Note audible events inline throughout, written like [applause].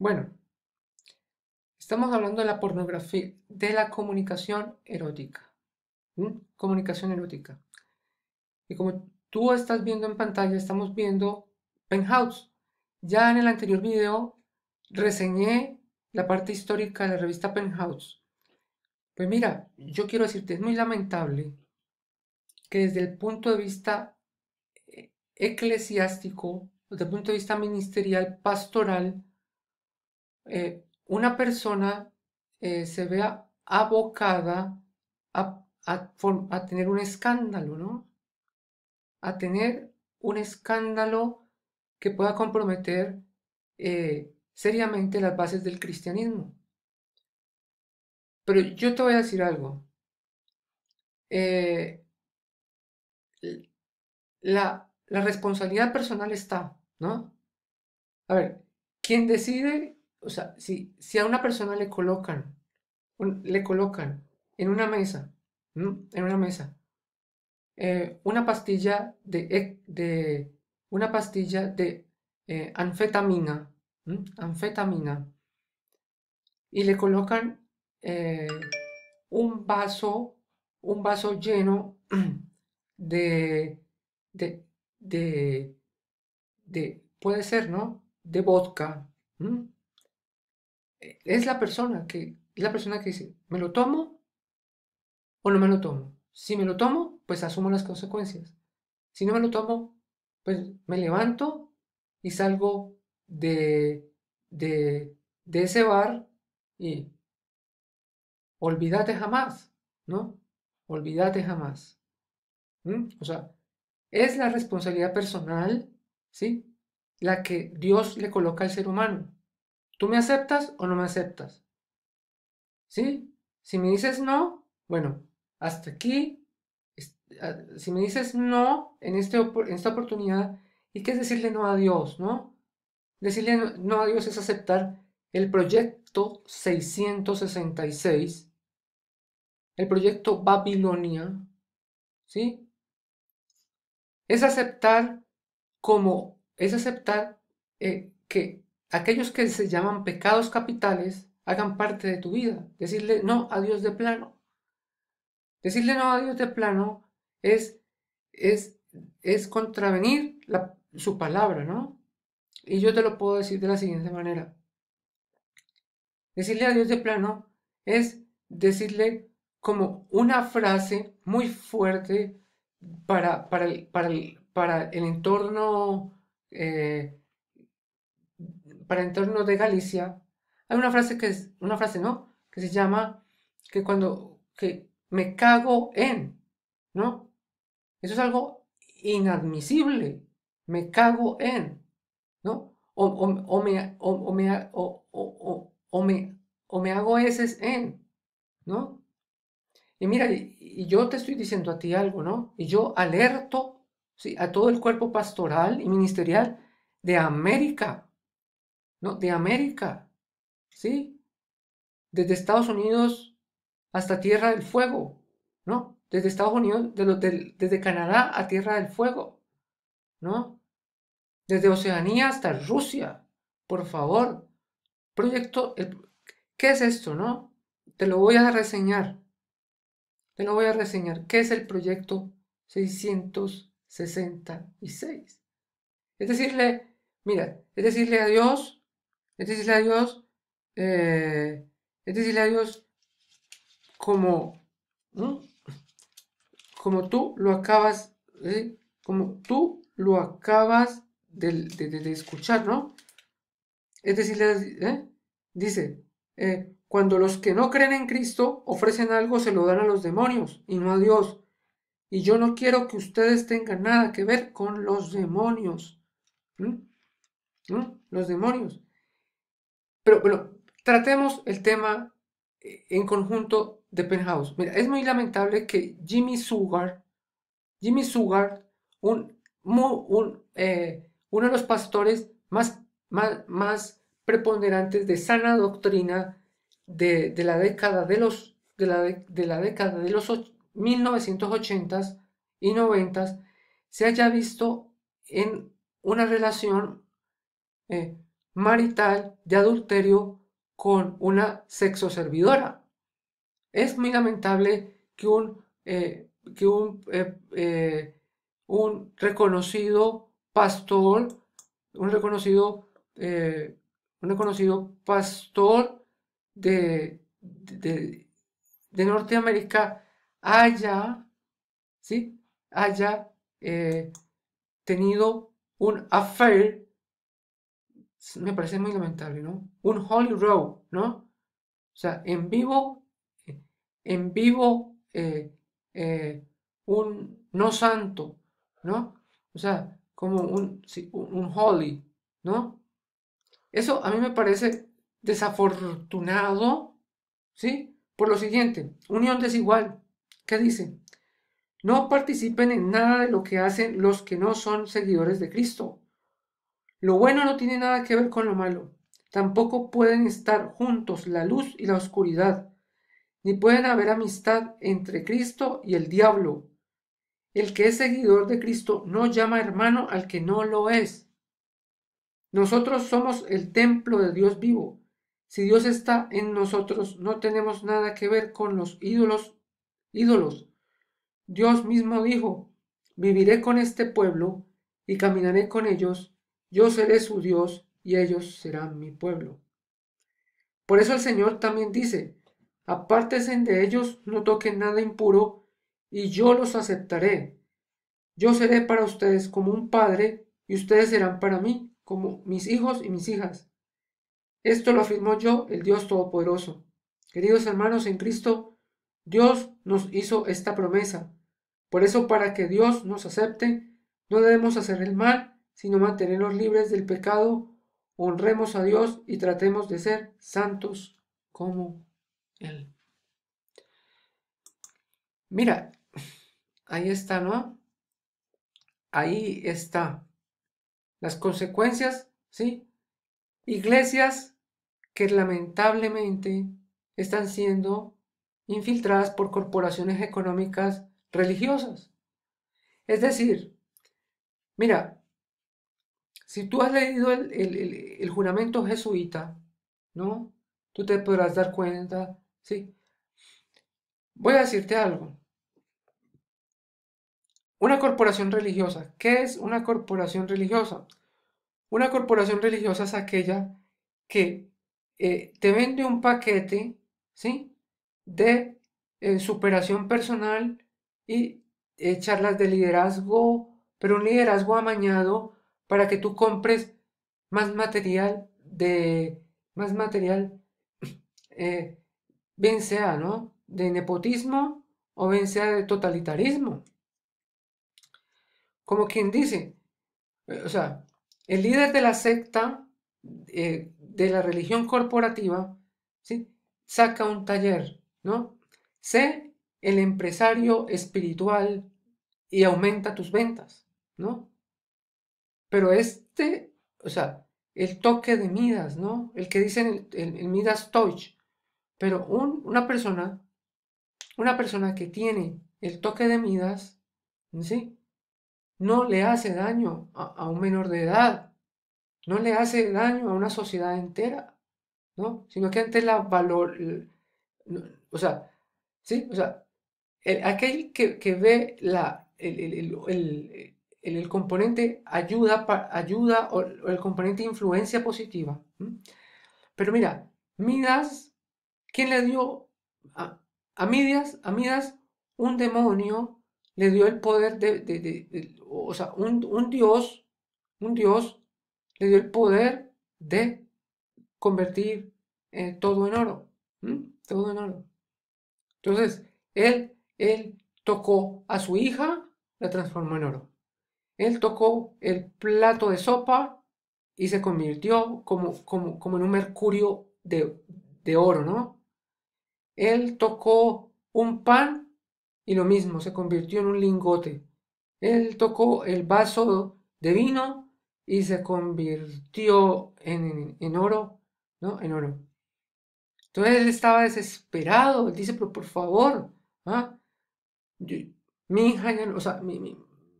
Bueno, estamos hablando de la pornografía, de la comunicación erótica. Comunicación erótica. Y como tú estás viendo en pantalla, estamos viendo Penthouse. Ya en el anterior video reseñé la parte histórica de la revista Penthouse. Pues mira, yo quiero decirte, es muy lamentable que desde el punto de vista eh, eclesiástico, desde el punto de vista ministerial, pastoral, eh, una persona eh, se vea abocada a, tener un escándalo, ¿no? A tener un escándalo que pueda comprometer eh, seriamente las bases del cristianismo. Pero yo te voy a decir algo. la, la responsabilidad personal está, ¿no? A ver, quien decide o sea, si, si a una persona le colocan, le colocan en una mesa, en una mesa, eh, una pastilla de, de, una pastilla de eh, anfetamina, anfetamina, y le colocan eh, un vaso, un vaso lleno [clears throat] de, de, de, de puede ser, ¿no? De vodka, es la persona que, es la persona que dice, ¿me lo tomo o no me lo tomo? Si me lo tomo, pues asumo las consecuencias. Si no me lo tomo, pues me levanto y salgo de, de, de ese bar y olvídate jamás, ¿no? Olvídate jamás. O sea, es la responsabilidad personal, ¿sí? La que Dios le coloca al ser humano. ¿Tú me aceptas o no me aceptas? ¿Sí? Si me dices no, bueno, hasta aquí. Ah, si me dices no en, este, en esta oportunidad, ¿y qué es decirle no a Dios, no? Decirle no a Dios es aceptar el proyecto 666, el proyecto Babilonia, ¿sí? Es aceptar como, es aceptar eh, que aquellos que se llaman pecados capitales hagan parte de tu vida. Decirle no a Dios de plano. Decirle no a Dios de plano es, es, es contravenir su palabra, ¿no? Y yo te lo puedo decir de la siguiente manera. Decirle a Dios de plano es decirle como una frase muy fuerte para, para, el, para, el, para el entorno eh, para entorno de Galicia, hay una frase que es, una frase, ¿no? Que se llama que cuando, que me cago en, ¿no? Eso es algo inadmisible, me cago en, ¿no? O, me, o, me, o, me, o me hago ese en, ¿no? Y mira, y, yo te estoy diciendo a ti algo, ¿no? Y yo alerto a todo el cuerpo pastoral y ministerial de América, ¿no? De América, ¿sí? Desde Estados Unidos hasta Tierra del Fuego, ¿no? Desde Estados Unidos, desde Canadá a Tierra del Fuego, ¿no? Desde Oceanía hasta Rusia, por favor. Proyecto, ¿qué es esto, no? Te lo voy a reseñar. Te lo voy a reseñar. ¿Qué es el proyecto 666? Es decirle, mira, es decirle a Dios, es decirle a Dios, eh, es decirle a Dios como, como tú lo acabas, como tú lo acabas de, escuchar, ¿no? Es decirle, ¿eh? dice, eh, cuando los que no creen en Cristo ofrecen algo, se lo dan a los demonios y no a Dios. Y yo no quiero que ustedes tengan nada que ver con los demonios. Los demonios. Pero bueno, tratemos el tema eh, en conjunto de Penthouse. Mira, es muy lamentable que Jimmy Sugar, Jimmy Sugar, un, eh, uno de los pastores más, más, preponderantes de sana doctrina de, la década de los de la, de la década de los 1980s y 90s se haya visto en una relación eh, marital de adulterio con una sexoservidora. Es muy lamentable que un, eh, que un, eh, eh, un reconocido pastor, un reconocido, un reconocido pastor de, de, de Norteamérica haya, ¿sí? haya tenido un affair, me parece muy lamentable, ¿no? Un Holy Row, ¿no? O sea, en vivo, en vivo, eh, eh, un no santo, ¿no? O sea, como un, un holy, ¿no? Eso a mí me parece desafortunado, ¿sí? Por lo siguiente, unión desigual. ¿Qué dice? No participen en nada de lo que hacen los que no son seguidores de Cristo. Lo bueno no tiene nada que ver con lo malo. Tampoco pueden estar juntos la luz y la oscuridad, ni pueden haber amistad entre Cristo y el diablo. El que es seguidor de Cristo no llama hermano al que no lo es. Nosotros somos el templo de Dios vivo. Si Dios está en nosotros, no tenemos nada que ver con los ídolos, ídolos Dios mismo dijo, viviré con este pueblo y caminaré con ellos, yo seré su Dios y ellos serán mi pueblo. Por eso el Señor también dice, apártense de ellos, no toquen nada impuro, y yo los aceptaré. Yo seré para ustedes como un padre, y ustedes serán para mí como mis hijos y mis hijas. Esto lo afirmó yo, el Dios Todopoderoso. Queridos hermanos en Cristo, Dios nos hizo esta promesa por eso, para que Dios nos acepte, no debemos hacer el mal, sino mantenernos libres del pecado, honremos a Dios y tratemos de ser santos como Él. Mira, ahí está, ¿no? Ahí está. Las consecuencias, ¿sí? Iglesias que lamentablemente están siendo infiltradas por corporaciones económicas religiosas. Es decir, mira, si tú has leído el, juramento jesuita, ¿no? Tú te podrás dar cuenta, ¿sí? Voy a decirte algo. Una corporación religiosa. ¿Qué es una corporación religiosa? Una corporación religiosa es aquella que eh, te vende un paquete, ¿sí? De eh, superación personal y eh, charlas de liderazgo, pero un liderazgo amañado para que tú compres más material de más material [clears throat] eh, bien sea no de nepotismo o bien sea de totalitarismo como quien dice eh, o sea el líder de la secta de la religión corporativa ¿sí? saca un taller no sé el empresario espiritual y aumenta tus ventas, ¿no? Pero este, o sea, el toque de Midas, ¿no? El que dicen el, Midas Touch. Pero una persona, una persona que tiene el toque de Midas, ¿sí? No le hace daño a, un menor de edad, no le hace daño a una sociedad entera, ¿no? Sino que antes la valor, o sea, ¿sí? O sea, aquel que, ve la, el, componente ayuda, ayuda o, el componente influencia positiva. Pero mira, Midas, ¿quién le dio a, Midas? A Midas un demonio le dio el poder de, o sea, un, dios, un dios le dio el poder de convertir eh, todo en oro. Todo en oro. Entonces, él él tocó a su hija, la transformó en oro. Él tocó el plato de sopa y se convirtió como, como, como en un mercurio de, de oro, ¿no? Él tocó un pan y lo mismo, se convirtió en un lingote. Él tocó el vaso de vino y se convirtió en, en, oro, ¿no? En oro. Entonces él estaba desesperado. Él dice, pero por favor, ¿ah? mi hija, o sea, mi, mi,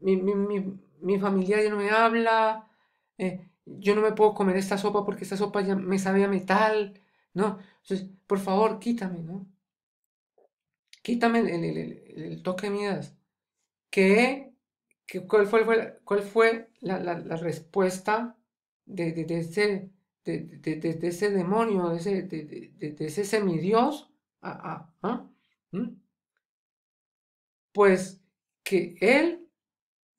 mi, mi, familia ya no me habla, eh, yo no me puedo comer esta sopa porque esta sopa ya me sabe metal, ¿no? Entonces, por favor, quítame, ¿no? Quítame el, toque de Midas. ¿Qué, cuál, fue, cuál fue la, respuesta de, de, ese, de, ese demonio, de ese, de, ese semidios? Ah, ah, ¿Mm? Pues que él,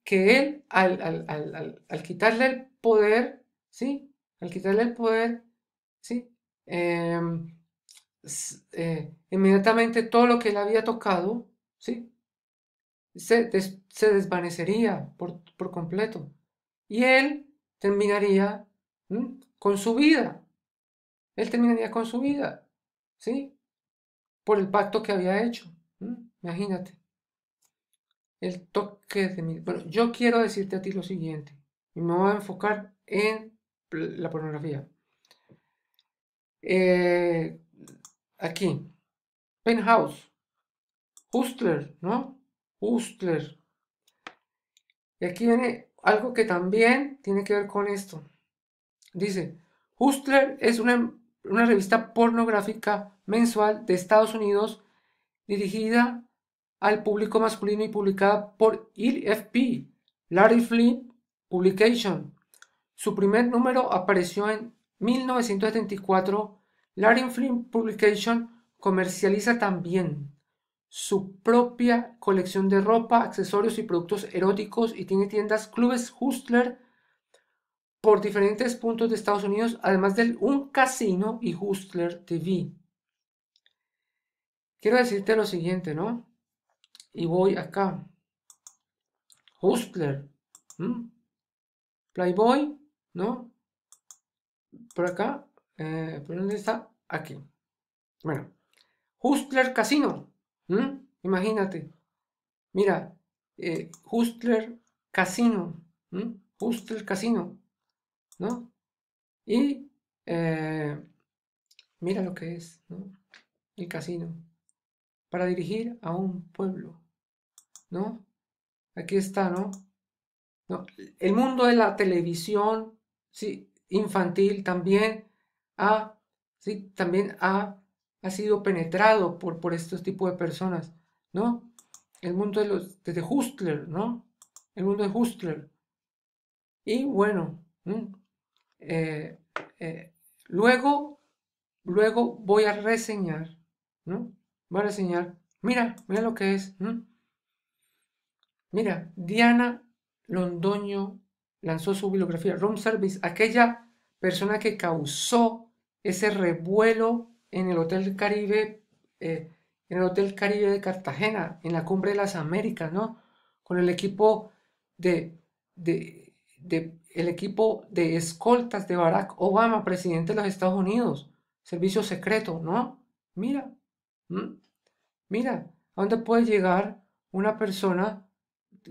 que él, al, quitarle el poder, ¿sí? Al quitarle el poder, ¿sí? Em, eh, inmediatamente todo lo que él había tocado, ¿sí? Se, desvanecería por, completo. Y él terminaría con su vida. Él terminaría con su vida, ¿sí? Por el pacto que había hecho. Imagínate. El toque de mi... Bueno, yo quiero decirte a ti lo siguiente. Y me voy a enfocar en la pornografía. Eh, aquí, Penthouse, Hustler, ¿no? Hustler. Y aquí viene algo que también tiene que ver con esto. Dice, Hustler es una, una revista pornográfica mensual de Estados Unidos dirigida al público masculino y publicada por IFP, Larry Flynn Publication. Su primer número apareció en 1974. Larry Flynn Publication comercializa también su propia colección de ropa, accesorios y productos eróticos y tiene tiendas clubes Hustler por diferentes puntos de Estados Unidos, además de un casino y Hustler TV. Quiero decirte lo siguiente, ¿no? Y voy acá. Hustler. Playboy, ¿no? Por acá. Eh, ¿Por dónde está? Aquí. Bueno. Hustler Casino. Imagínate. Mira. Eh, Hustler Casino. Hustler Casino. ¿No? Y eh, mira lo que es, ¿no? El casino para dirigir a un pueblo, ¿no? Aquí está, ¿no? ¿No? El mundo de la televisión sí, infantil también ha, sí, también ha, ha sido penetrado por, por estos tipos de personas, ¿no? El mundo de los de Hustler, ¿no? El mundo de Hustler. Y bueno, eh, eh, luego, luego voy a reseñar, ¿no? voy a enseñar. Mira, mira lo que es. Mira, Diana Londoño lanzó su bibliografía, Room Service, aquella persona que causó ese revuelo en el Hotel Caribe, eh, en el Hotel Caribe de Cartagena, en la Cumbre de las Américas, ¿no? Con el equipo de, de, el equipo de escoltas de Barack Obama, presidente de los Estados Unidos, servicio secreto, ¿no? Mira, Mira, ¿a dónde puede llegar una persona,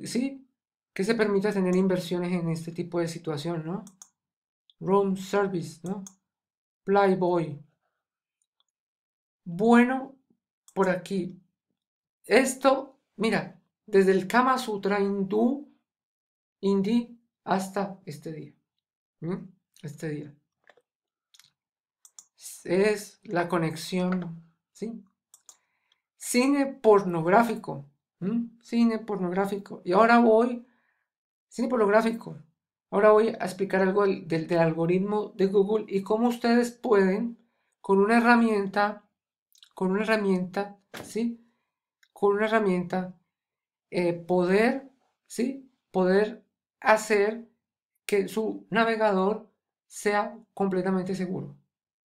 sí, que se permita tener inversiones en este tipo de situación, ¿no? Room service, ¿no? Playboy. Bueno, por aquí. Esto, mira, desde el Kama Sutra hindú, hindi, hasta este día. Este día. Es la conexión, ¿sí? cine pornográfico. Cine pornográfico. Y ahora voy, cine pornográfico. Ahora voy a explicar algo del, algoritmo de Google y cómo ustedes pueden, con una herramienta, con una herramienta, ¿sí? Con una herramienta, eh, poder, ¿sí? Poder hacer que su navegador sea completamente seguro,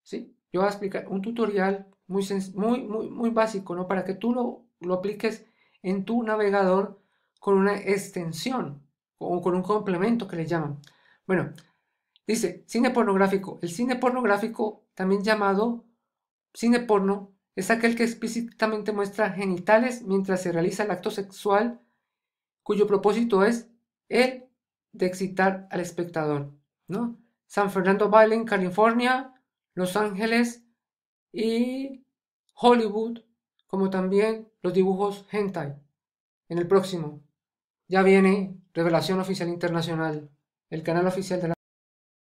¿sí? Yo voy a explicar un tutorial muy, muy, muy, muy básico, ¿no? Para que tú lo, lo apliques en tu navegador con una extensión o con un complemento que le llaman. Bueno, dice cine pornográfico. El cine pornográfico, también llamado cine porno, es aquel que explícitamente muestra genitales mientras se realiza el acto sexual, cuyo propósito es el de excitar al espectador, ¿no? San Fernando Valley, California, Los Ángeles, y Hollywood, como también los dibujos hentai. En el próximo ya viene Revelación Oficial Internacional, el canal oficial de la